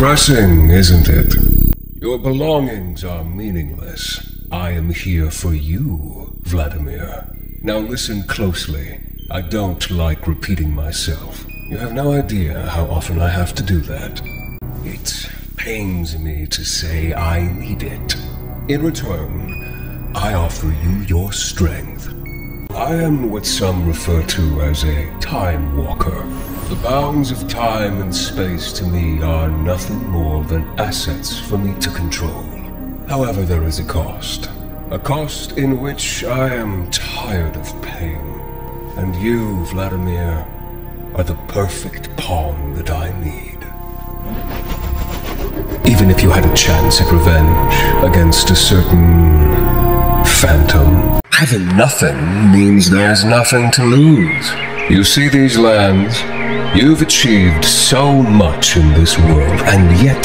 Depressing, isn't it? Your belongings are meaningless. I am here for you, Vladimir. Now listen closely. I don't like repeating myself. You have no idea how often I have to do that. It pains me to say I need it. In return, I offer you your strength. I am what some refer to as a time walker. The bounds of time and space to me are nothing more than assets for me to control. However, there is a cost. A cost in which I am tired of pain. And you, Vladimir, are the perfect pawn that I need. Even if you had a chance at revenge against a certain phantom, having nothing means there's nothing to lose. You see these lands? You've achieved so much in this world, and yet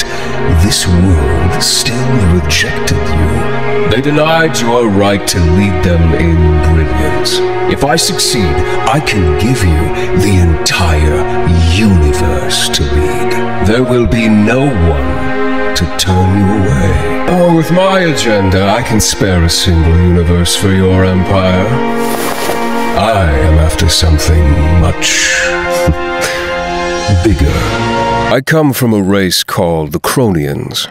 this world still rejected you. They denied your right to lead them in brilliance. If I succeed, I can give you the entire universe to lead. There will be no one to turn you away. Oh, with my agenda, I can spare a single universe for your empire. I am after something much bigger. I come from a race called the Chronians.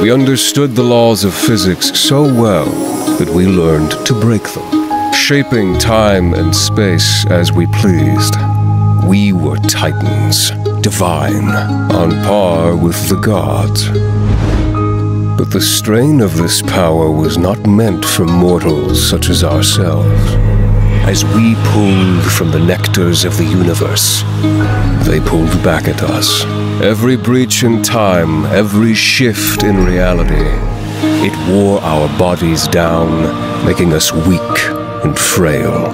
We understood the laws of physics so well that we learned to break them, shaping time and space as we pleased. We were titans, divine, on par with the gods. But the strain of this power was not meant for mortals such as ourselves. As we pulled from the nectars of the universe, they pulled back at us. Every breach in time, every shift in reality, it wore our bodies down, making us weak and frail.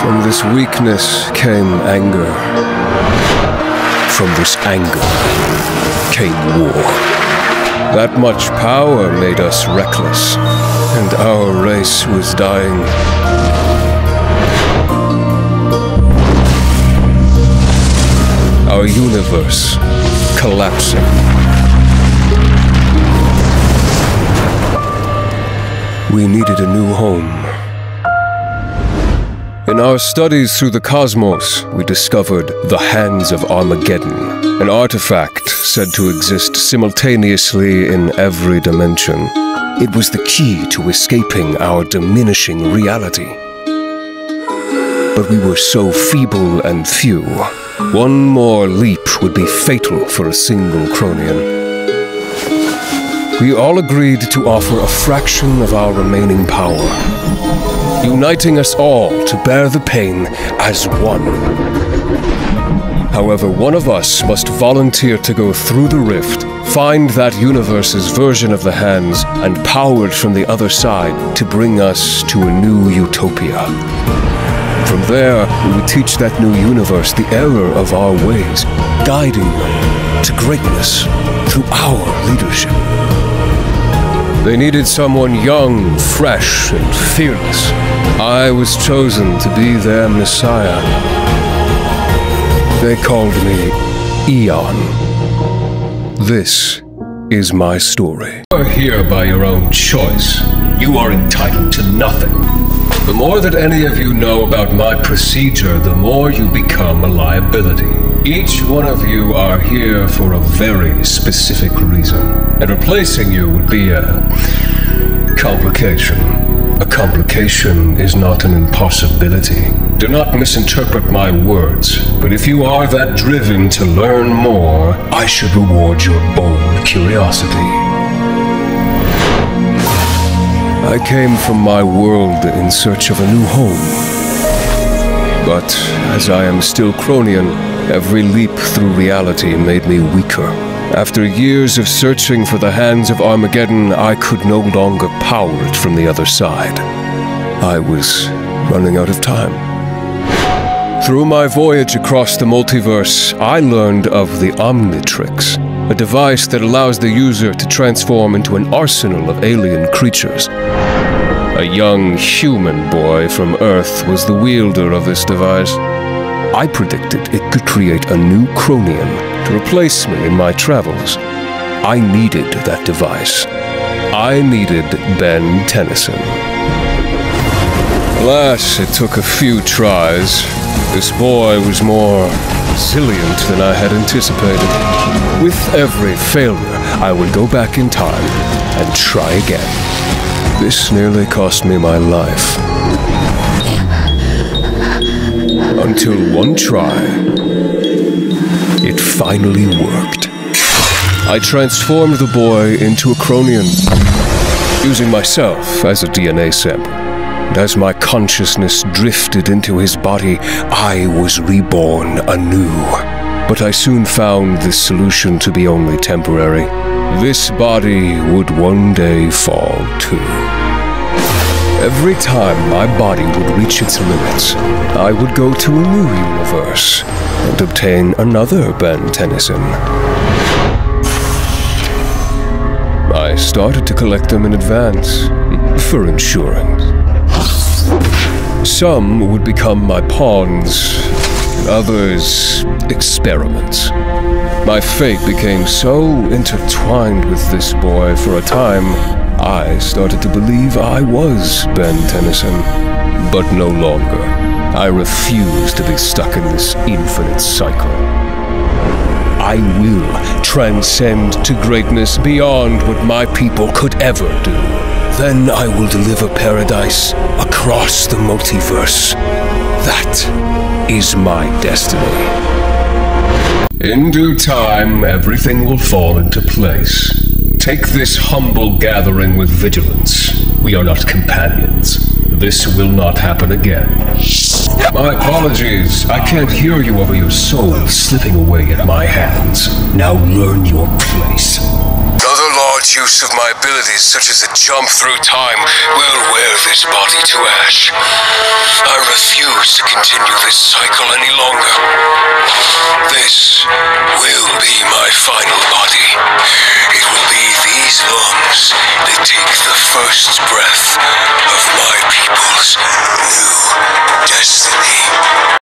From this weakness came anger. From this anger came war. That much power made us reckless, and our race was dying. Our universe collapsing. We needed a new home. In our studies through the cosmos, we discovered the Hands of Armageddon, an artifact said to exist simultaneously in every dimension. It was the key to escaping our diminishing reality. But we were so feeble and few. One more leap would be fatal for a single Chronian. We all agreed to offer a fraction of our remaining power, uniting us all to bear the pain as one. However, one of us must volunteer to go through the rift, find that universe's version of the hands, and power it from the other side to bring us to a new utopia. From there, we would teach that new universe the error of our ways, guiding them to greatness through our leadership. They needed someone young, fresh, and fearless. I was chosen to be their messiah. They called me Eon. This is my story. You are here by your own choice. You are entitled to nothing. The more that any of you know about my procedure, the more you become a liability. Each one of you are here for a very specific reason, and replacing you would be a complication. A complication is not an impossibility. Do not misinterpret my words, but if you are that driven to learn more, I should reward your bold curiosity. I came from my world in search of a new home. But as I am still Chronian, every leap through reality made me weaker. After years of searching for the hands of Armageddon, I could no longer power it from the other side. I was running out of time. Through my voyage across the multiverse, I learned of the Omnitrix, a device that allows the user to transform into an arsenal of alien creatures. A young human boy from Earth was the wielder of this device. I predicted it could create a new Chronian to replace me in my travels. I needed that device. I needed Ben Tennyson. Alas, it took a few tries. This boy was more resilient than I had anticipated. With every failure, I would go back in time and try again. This nearly cost me my life. Until one try, it finally worked. I transformed the boy into a Chronian, using myself as a DNA sample. And as my consciousness drifted into his body, I was reborn anew. But I soon found this solution to be only temporary. This body would one day fall too. Every time my body would reach its limits, I would go to a new universe and obtain another Ben Tennyson. I started to collect them in advance for insurance. Some would become my pawns, others experiments. My fate became so intertwined with this boy for a time, I started to believe I was Ben Tennyson. But no longer. I refuse to be stuck in this infinite cycle. I will transcend to greatness beyond what my people could ever do. Then I will deliver paradise across the multiverse. That is my destiny. In due time, everything will fall into place. Take this humble gathering with vigilance. We are not companions. This will not happen again. My apologies. I can't hear you over your soul slipping away at my hands. Now learn your place. Another large use of my abilities, such as a jump through time, will wear this body to ash. I refuse to continue this cycle any longer. This will be my final body. It will be these lungs that take the first breath of my people's new destiny.